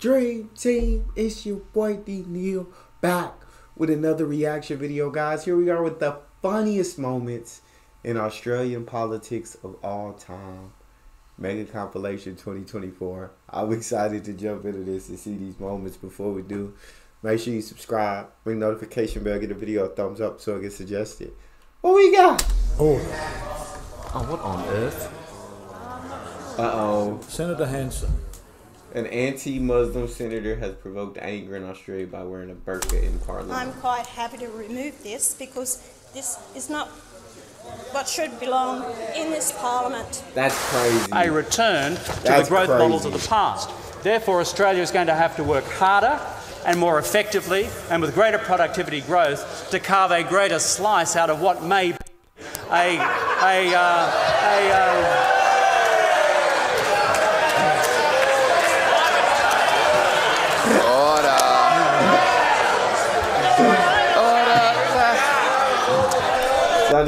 Dream Team, it's your boy D Neal back with another reaction video, guys. Here we are with the funniest moments in Australian politics of all time. Mega Compilation 2024. I'm excited to jump into this and see these moments before we do. Make sure you subscribe, ring notification bell, get the video a thumbs up so it gets suggested. What we got? Oh. Oh, what on earth? Uh oh. Senator Hanson. An anti-Muslim senator has provoked anger in Australia by wearing a burqa in parliament. I'm quite happy to remove this because this is not what should belong in this parliament. That's crazy. a return to That's the growth crazy. models of the past. Therefore, Australia is going to have to work harder and more effectively and with greater productivity growth to carve a greater slice out of what may be a, a, uh, a uh,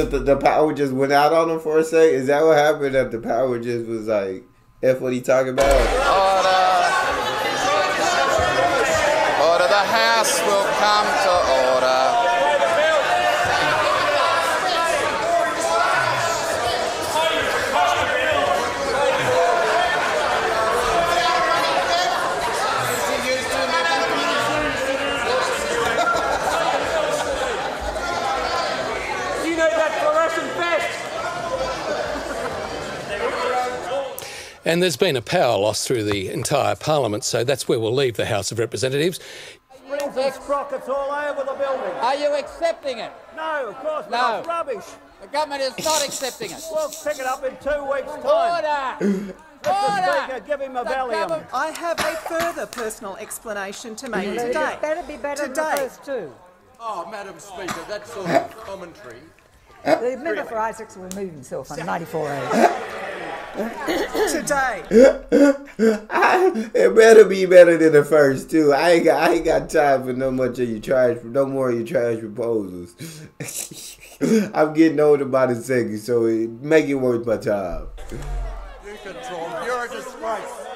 The, the, the power just went out on him for a sec. Is that what happened? That the power just was like, "F what he talking about." Order. Order. The House will come to order. you know that fluorescent vest? And there's been a power loss through the entire parliament, so that's where we'll leave the House of Representatives. Springs and sprockets all eh, over the building. Are you accepting it? No, of course not. It's rubbish. The government is not accepting it. We'll pick it up in two weeks' time. Order! Mr. Speaker, Order! give him a The Valium. government- I have a further personal explanation to make today. Better be better than the first two. Oh, Madam Speaker, that sort of commentary. The member for Isaacs will remove himself on 94A. Today, it better be better than the first two. I ain't got, I ain't got time for no much of your trash, no more of your trash proposals. I'm getting older by the second, so it, make it worth my time. You control. You're a disgrace.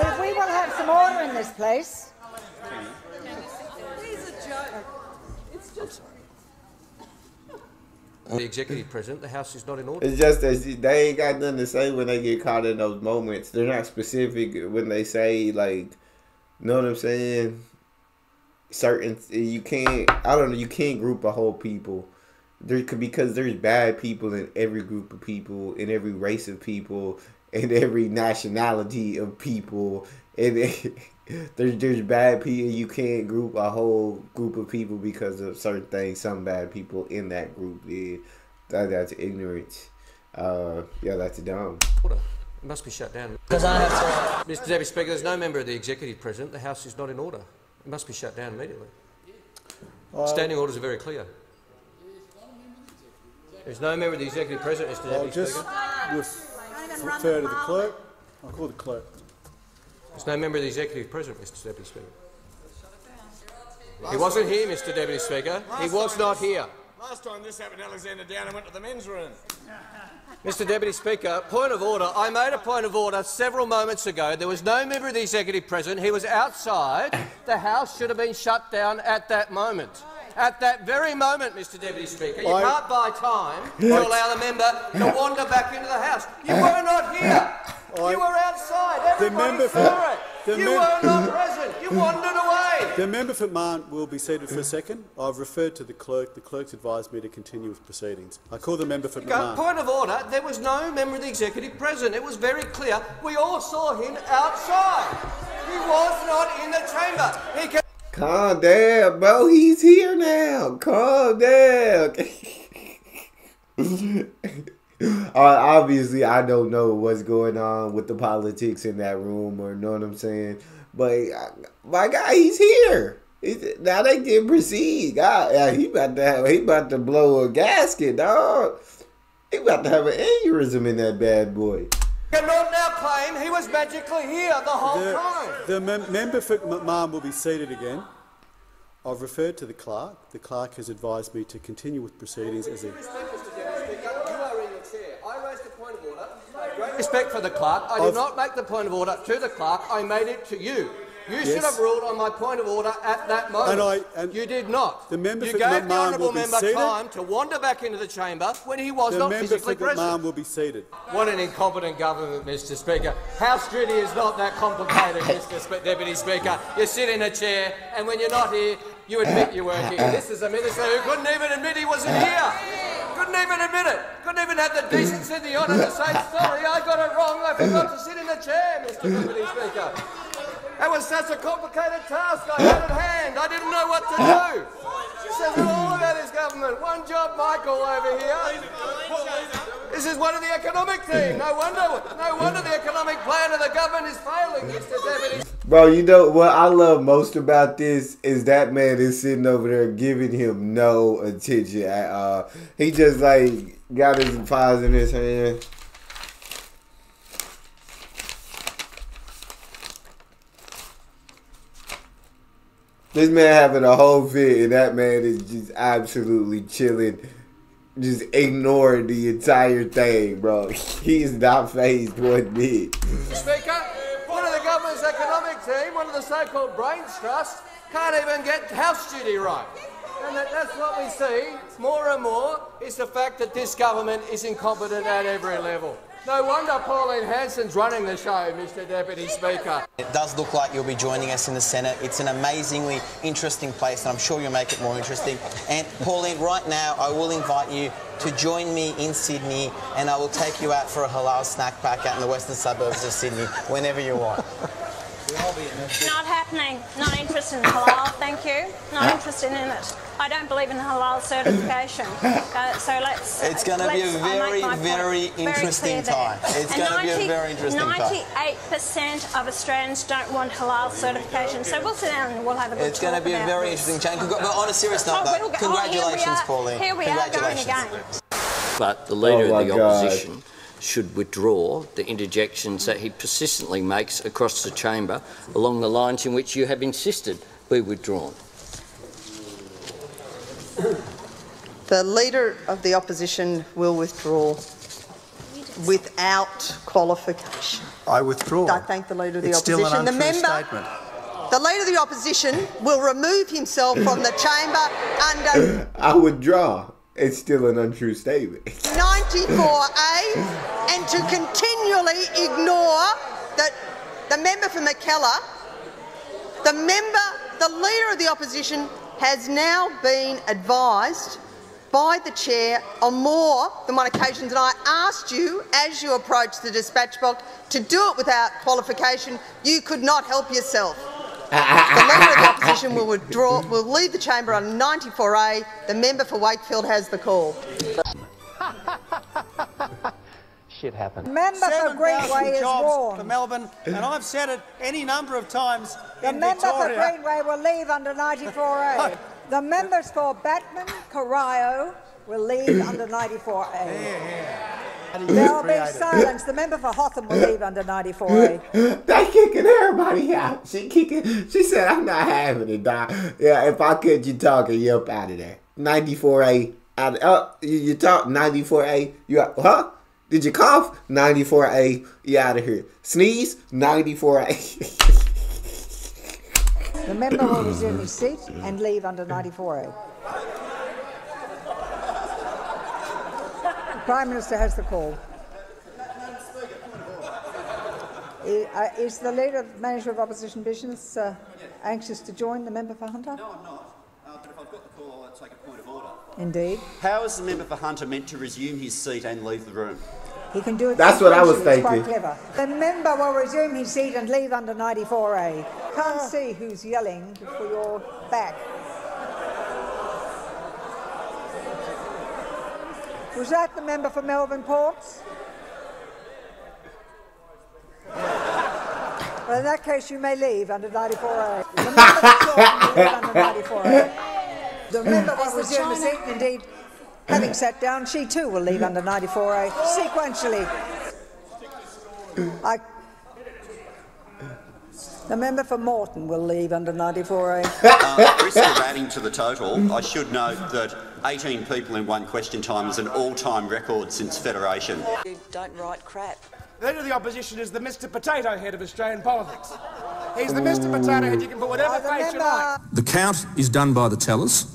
If we will have some order in this place, The executive president, the House is not in order. It's just that they ain't got nothing to say when they get caught in those moments. They're not specific when they say like, know what I'm saying? Certain you can't. I don't know. You can't group a whole people. There could because there's bad people in every group of people, in every race of people, in every nationality of people, and there's there's bad people. You can't group a whole group of people because of certain things. Some bad people in that group. did. that, that's ignorance. Uh, yeah, that's dumb. Order. It must be shut down. I have to. Mr. Deputy Speaker, there's no member of the executive president. The House is not in order. It must be shut down immediately. Standing orders are very clear. There's no member of the executive president, Mr. I'll just Speaker. ref- refer to the clerk. I'll call the clerk. There's no member of the executive president, Mr. Deputy Speaker. He wasn't here, Mr. Deputy Speaker. He was not here. Last time this happened, Alexander Downer went to the men's room. Mr Deputy Speaker, point of order. I made a point of order several moments ago. There was no member of the executive present. He was outside. The House should have been shut down at that moment. At that very moment, Mr Deputy Speaker, you I- can't buy time to allow the member to wander back into the House. You were not here. I- You were outside. Everybody member for- saw it. the You mem- were not present. You wandered away. The member for Marn will be seated for a second. I've referred to the clerk. The clerk's advised me to continue with proceedings. I call the member for Go, Marn. point of order. There was no member of the executive present. It was very clear. We all saw him outside. He was not in the chamber. He can Calm down, bro. He's here now. Calm down. Uh, obviously, I don't know what's going on with the politics in that room, or know what I'm saying. But uh, my guy, he's here. He's, now they can proceed. God, yeah, he about to have, he about to blow a gasket, dog. He about to have an aneurysm in that bad boy. cannot now claim he was magically here the whole The, time. the mem- member for Marn will be seated again. I've referred to the clerk. The clerk has advised me to continue with proceedings as a. respect for the clerk. I did I've- not make the point of order to the clerk. I made it to you. You should have ruled on my point of order at that moment. And I- and you did not. the member you for gave the honourable member seated. time to wander back into the chamber when he was The not member physically present. McMahon will be seated. What an incompetent government, Mr Speaker. House duty is not that complicated, Mr Deputy Speaker. You sit in a chair, and when you're not here, you admit you weren't here. This is a minister who couldn't even admit he wasn't here. Couldn't even admit it. Couldn't even have the decency and the honour to say, sorry, I got it wrong. I forgot to sit in the chair, Mr Deputy Speaker. That was such a complicated task I had at hand. I didn't know what to do. She Says it all about his government. One job, Michael, over here. This is one of the economic team. No wonder, no wonder the economic plan of the government is failing, Mr. Bro, you know what I love most about this is that man is sitting over there giving him no attention at all. He just like got his pies in his hand. This man having a whole fit and that man is just absolutely chilling, just ignoring the entire thing, bro. He is not fazed one bit. Speaker, one of the government's economic team, one of the so-called brains trust, can't even get house duty right. And that, that's what we see more and more is the fact that this government is incompetent at every level. No wonder Pauline Hanson's running the show, Mr Deputy Speaker. It does look like you'll be joining us in the Senate. It's an amazingly interesting place, and I'm sure you'll make it more interesting. And Pauline, right now, I will invite you to join me in Sydney, and I will take you out for a halal snack pack out in the western suburbs of Sydney whenever you want. Not happening. Not interested in halal, thank you. Not interested in it. I don't believe in halal certification. Uh, so let's. It's gonna be a let's- very, make very very interesting there. time. It's gonna be a very interesting time. 98% of Australians don't want halal certification. So we'll sit down and we'll have a good It's going to be a very this. interesting change. But on a serious note, Oh, though, we'll go- oh, here congratulations. Pauline. Here we are going congratulations. again. But the leader Oh of the God. Opposition should withdraw the interjections that he persistently makes across the chamber along the lines in which you have insisted be withdrawn. The Leader of the Opposition will withdraw without qualification. I withdraw. I thank the Leader of the it's Opposition. still an the member, statement. the Leader of the Opposition will remove himself from the chamber under I withdraw. It's still an untrue statement. 94A and to continually ignore that the member for Mackellar, the member, the Leader of the Opposition has now been advised by the chair on more than one occasion, and I asked you as you approached the dispatch box to do it without qualification. You could not help yourself. The Leader of the Opposition will withdraw, will leave the chamber on 94A. The member for Wakefield has the call. Shit happened. Member for Greenway is jobs warned. for Melbourne, and I've said it any number of times The in member for Greenway will leave under 94A. The members for Batman, Corio will leave under 94A. There will be silence. The member for Hotham will leave under 94A. they kicking everybody out. She kicking. She said, "I'm not having it, Doc. Yeah, if I could, you talking, you up out of there. 94A. Out. Uh, you, you talk 94A. You out, huh? Did you cough? 94A. You out of here. Sneeze? 94A. The member will resume his seat and leave under 94A. The Prime Minister has the call. Uh, Is the leader, of the manager of opposition business, uh, anxious to join the member for Hunter? No, I'm not. Uh, but if I've got the call, I'll take a point of order. Indeed. How is the member for Hunter meant to resume his seat and leave the room? He can do it. That's what I was sequentially. It's quite thinking. clever. The member will resume his seat and leave under 94A. Can't see who's yelling for your back. Was that the member for Melbourne Ports? Well, in that case, you may leave under 94A. The member for under 94A. The member will resume his seat, indeed, having sat down, she too will leave under 94A sequentially. I, the member for Moreton will leave under 94A. Uh, risk of adding to the total, I should note that 18 people in one question time is an all-time record since Federation. You don't write crap. The Leader of the Opposition is the Mr Potato Head of Australian politics. He's the Mr Potato Head. You can put whatever face you like. The count is done by the tellers,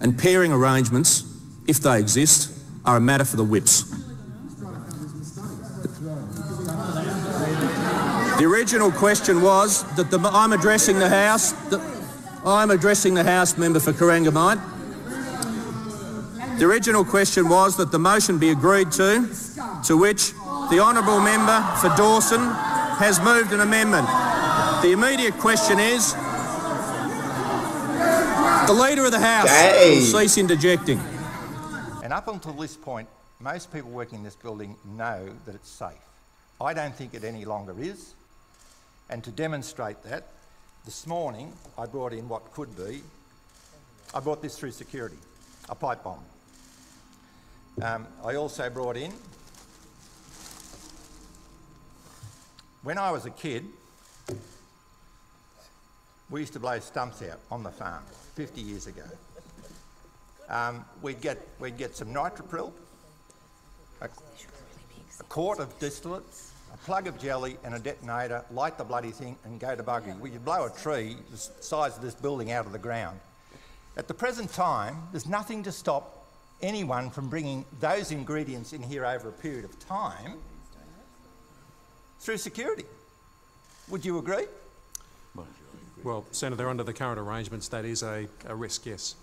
and pairing arrangements, if they exist, are a matter for the whips. The original question was that the, I'm addressing the House. The, I'm addressing the House member for Corangamite. The original question was that the motion be agreed to, to which the honourable member for Dawson has moved an amendment. The immediate question is the Leader of the House Hey. will cease interjecting. And up until this point, most people working in this building know that it's safe. I don't think it any longer is. And to demonstrate that, this morning I brought in what could be, I brought this through security, a pipe bomb. Um, I also brought in, when I was a kid, we used to blow stumps out on the farm 50 years ago. Um, we'd, get, we'd get some nitropril, a, a quart of distillate, a plug of jelly and a detonator, light the bloody thing and go to buggery. We could blow a tree the size of this building out of the ground. At the present time, there's nothing to stop anyone from bringing those ingredients in here over a period of time through security. Would you agree? Well, Senator, under the current arrangements, that is a, a risk, yes.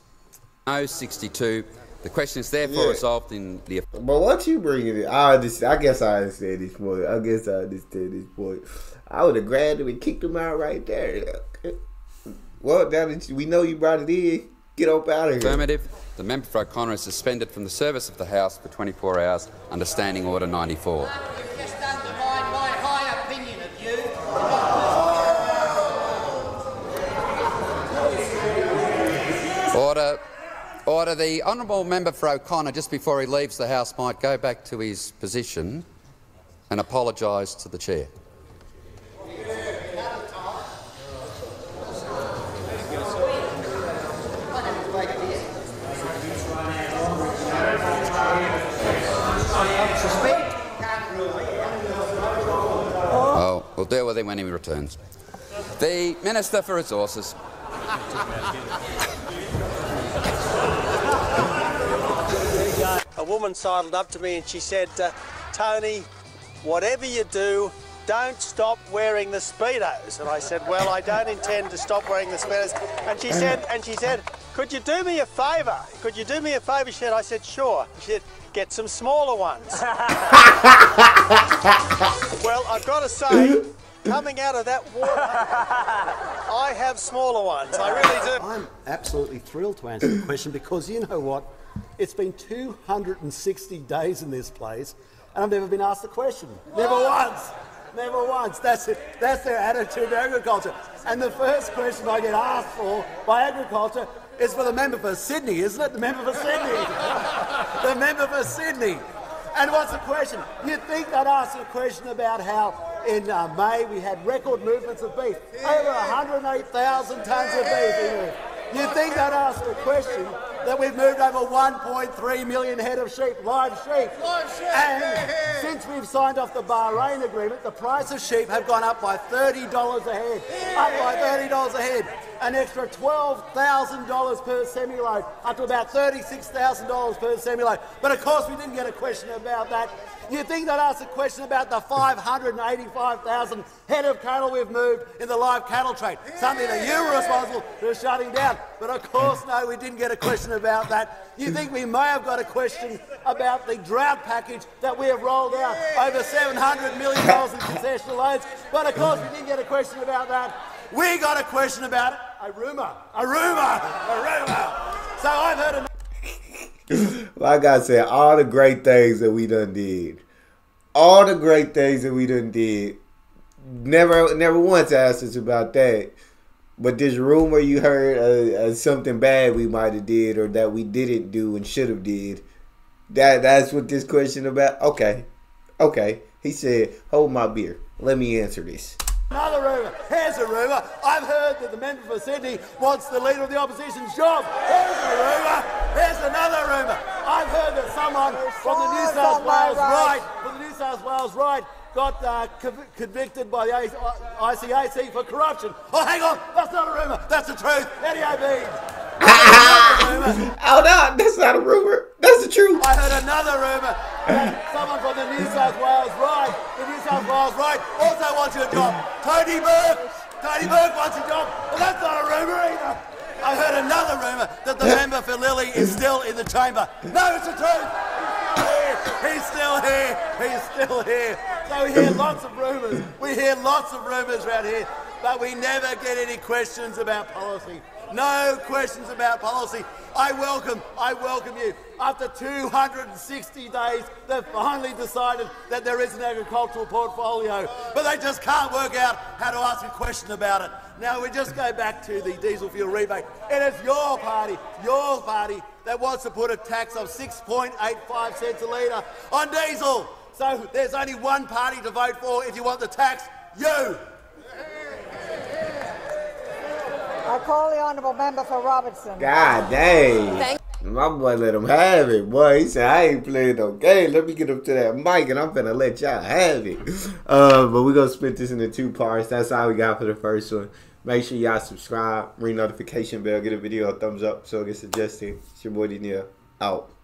No, 62. The question is therefore Yeah. resolved in the But what you bring it? in, I just, I guess I understand this point. I guess I understand this point. I would have grabbed him and kicked him out right there. Well, now that you- we know you brought it in, get up out of here. affirmative. The member for O'Connor is suspended from the service of the House for 24 hours under Standing Order 94. Just undermine my high opinion of you. Order. Order. The honourable member for O'Connor, just before he leaves the House, might go back to his position and apologise to the chair. Oh, we'll deal with him when he returns. The Minister for Resources. A woman sidled up to me and she said, uh, Tony, whatever you do, don't stop wearing the speedos. And I said, well, I don't intend to stop wearing the speedos. And she said, and she said, could you do me a favour? Could you do me a favour? She said, I said, sure. She said, get some smaller ones. well, I've got to say, coming out of that water, I have smaller ones. I really do. I'm absolutely thrilled to answer the question because you know what? It's been 260 days in this place and I've never been asked a question. Never once. Never once. That's it. That's their attitude to agriculture. And the first question I get asked for by agriculture is for the member for Sydney, isn't it? The member for Sydney. the member for Sydney. And what's the question? You'd think they'd ask a question about how in uh, May we had record movements of beef. Over 108,000 tonnes of beef. You'd think they'd ask a question that we've moved over 1.3 million head of sheep, live sheep. And since we've signed off the Bahrain agreement, the price of sheep have gone up by $30 a head. Up by $30 a head. An extra $12,000 per semi-load, up to about $36,000 per semi-load. But of course we didn't get a question about that. You think they'd ask a question about the 585,000 head of cattle we've moved in the live cattle trade, something that you were responsible for shutting down. But of course, no, we didn't get a question about that. You think we may have got a question about the drought package that we have rolled out, over $700 million in concessional loans. But of course, we didn't get a question about that. We got a question about a rumour, a rumour, a rumour. So I've heard enough. like I said, all the great things that we done did, all the great things that we done did. Never, never once asked us about that. But this rumor you heard something bad we might have did or that we didn't do and should have did. That that's what this question about. Okay, okay. He said, "Hold my beer. Let me answer this." Another rumour. Here's a rumour. I've heard that the member for Sydney wants the leader of the opposition's job. Someone from the New South Wales right, from the New South Wales right, got uh, conv- convicted by the ICAC for corruption. Oh, hang on, that's not a rumour. That's the truth. Eddie Obeid. Oh no, that's not a rumor. That's the truth. I heard another rumour. that Someone from the New South Wales right, the New South Wales right, also wants your job. Tony Burke. Tony Burke wants your job. Well, that's not a rumour either. I heard another rumour that the member for Lilley is still in the chamber. No, it's the truth. He's still here. He's still here. So we hear lots of rumours. We hear lots of rumours around here, but we never get any questions about policy. No questions about policy. I welcome, I welcome you. After 260 days, they've finally decided that there is an agricultural portfolio, but they just can't work out how to ask a question about it. Now we just go back to the diesel fuel rebate. It is your party, your party, that wants to put a tax of 6.85 cents a litre on diesel. So there's only one party to vote for if you want the tax, you. I call the honourable member for Robertson. God dang. Thank- My boy let him have it, boy. He said, I ain't playing no game. Let me get up to that mic and I'm finna let y'all have it. Uh, but we're gonna split this into two parts. That's all we got for the first one. Make sure y'all subscribe, ring notification bell, get a video a thumbs up so it gets suggested. It's your boy D Neal. Out.